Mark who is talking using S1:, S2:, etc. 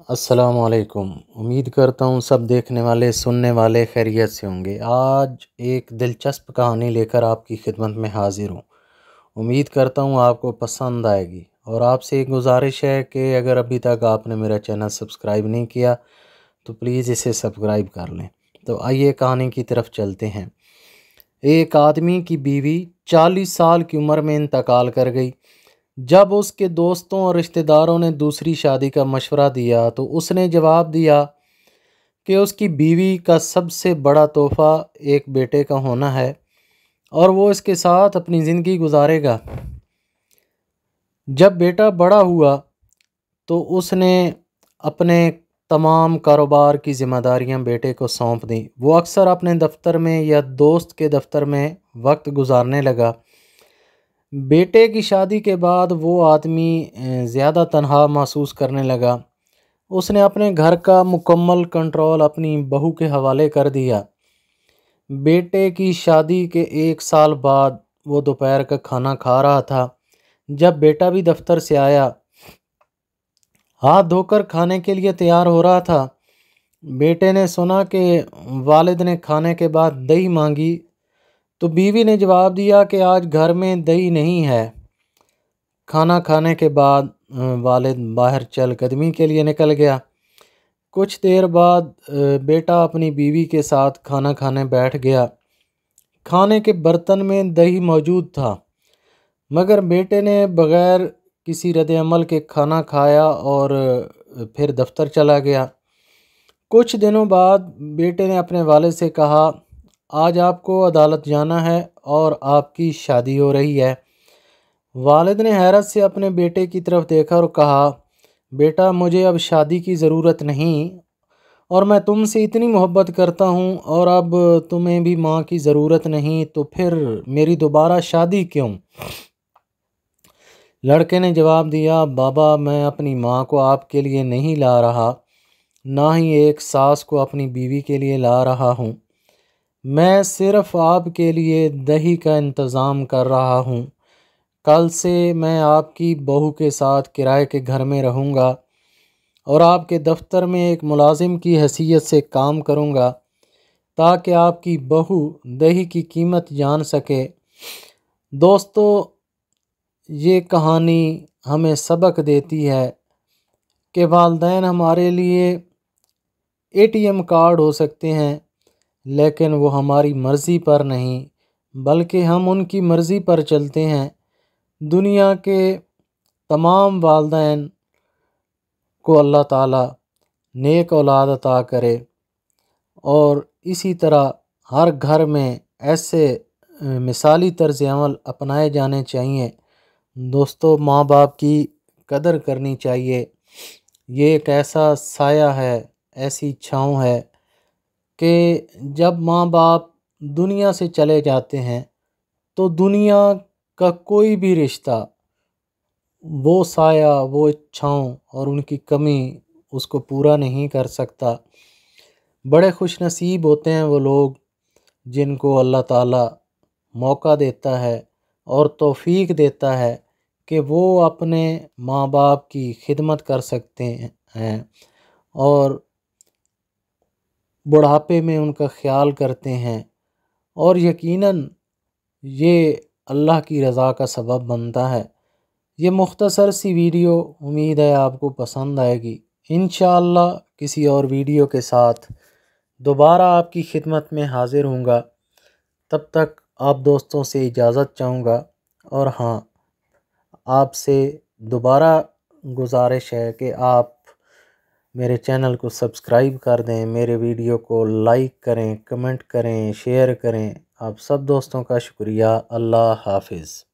S1: असलकुम उम्मीद करता हूँ सब देखने वाले, सुनने वाले खैरियत से होंगे। आज एक दिलचस्प कहानी लेकर आपकी खिदमत में हाज़िर हूँ। उम्मीद करता हूँ आपको पसंद आएगी। और आपसे एक गुजारिश है कि अगर अभी तक आपने मेरा चैनल सब्सक्राइब नहीं किया तो प्लीज़ इसे सब्सक्राइब कर लें। तो आइए कहानी की तरफ़ चलते हैं। एक आदमी की बीवी चालीस साल की उम्र में इंतकाल कर गई। जब उसके दोस्तों और रिश्तेदारों ने दूसरी शादी का मशवरा दिया तो उसने जवाब दिया कि उसकी बीवी का सबसे बड़ा तोहफ़ा एक बेटे का होना है और वो इसके साथ अपनी ज़िंदगी गुजारेगा। जब बेटा बड़ा हुआ तो उसने अपने तमाम कारोबार की ज़िम्मेदारियाँ बेटे को सौंप दी। वो अक्सर अपने दफ्तर में या दोस्त के दफ्तर में वक्त गुजारने लगा। बेटे की शादी के बाद वो आदमी ज़्यादा तनहा महसूस करने लगा। उसने अपने घर का मुकम्मल कंट्रोल अपनी बहू के हवाले कर दिया। बेटे की शादी के एक साल बाद वो दोपहर का खाना खा रहा था। जब बेटा भी दफ्तर से आया, हाथ धोकर खाने के लिए तैयार हो रहा था। बेटे ने सुना कि वालिद ने खाने के बाद दही मांगी तो बीवी ने जवाब दिया कि आज घर में दही नहीं है। खाना खाने के बाद वालिद बाहर चल कदमी के लिए निकल गया। कुछ देर बाद बेटा अपनी बीवी के साथ खाना खाने बैठ गया। खाने के बर्तन में दही मौजूद था, मगर बेटे ने बग़ैर किसी रद्द अमल के खाना खाया और फिर दफ्तर चला गया। कुछ दिनों बाद बेटे ने अपने वाले से कहा आज आपको अदालत जाना है और आपकी शादी हो रही है। वालिद ने हैरत से अपने बेटे की तरफ़ देखा और कहा, बेटा, मुझे अब शादी की ज़रूरत नहीं और मैं तुमसे इतनी मोहब्बत करता हूँ और अब तुम्हें भी माँ की ज़रूरत नहीं तो फिर मेरी दोबारा शादी क्यों? लड़के ने जवाब दिया, बाबा, मैं अपनी माँ को आपके लिए नहीं ला रहा, ना ही एक सास को अपनी बीवी के लिए ला रहा हूँ। मैं सिर्फ़ आपके लिए दही का इंतज़ाम कर रहा हूँ। कल से मैं आपकी बहू के साथ किराए के घर में रहूँगा और आपके दफ्तर में एक मुलाजिम की हैसियत से काम करूँगा ताकि आपकी बहू दही की कीमत जान सके। दोस्तों, ये कहानी हमें सबक देती है कि वालदेन हमारे लिए एटीएम कार्ड हो सकते हैं। लेकिन वो हमारी मर्ज़ी पर नहीं, बल्कि हम उनकी मर्ज़ी पर चलते हैं। दुनिया के तमाम वालदेन को अल्लाह ताला नेक औलाद अता करे और इसी तरह हर घर में ऐसे मिसाली तर्ज अमल अपनाए जाने चाहिए। दोस्तों माँ बाप की कदर करनी चाहिए। ये एक ऐसा साया है, ऐसी छाँव है कि जब माँ बाप दुनिया से चले जाते हैं तो दुनिया का कोई भी रिश्ता, वो साया, वो इच्छाओं और उनकी कमी उसको पूरा नहीं कर सकता। बड़े खुश नसीब होते हैं वो लोग, जिनको अल्लाह ताला मौका देता है और तौफीक देता है कि वो अपने माँ बाप की खिदमत कर सकते हैं। और बुढ़ापे में उनका ख्याल करते हैं और यकीनन ये अल्लाह की रज़ा का सबब बनता है। ये मुख्तसर सी वीडियो उम्मीद है आपको पसंद आएगी। इन किसी और वीडियो के साथ दोबारा आपकी खिदमत में हाज़िर हूँगा तब तक आप दोस्तों से इजाज़त चाहूँगा और हाँ आपसे दोबारा गुजारिश है कि आप मेरे चैनल को सब्सक्राइब कर दें, मेरे वीडियो को लाइक करें, कमेंट करें, शेयर करें। आप सब दोस्तों का शुक्रिया। अल्लाह हाफिज़।